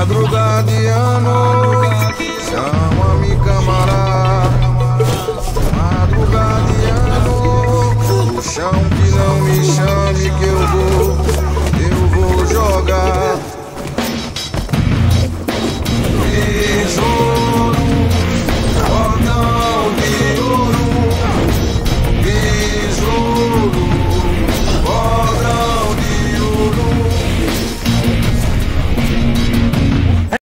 Madrugadiano, chama-me camarada. Madrugadiano, o chão que não me chame que eu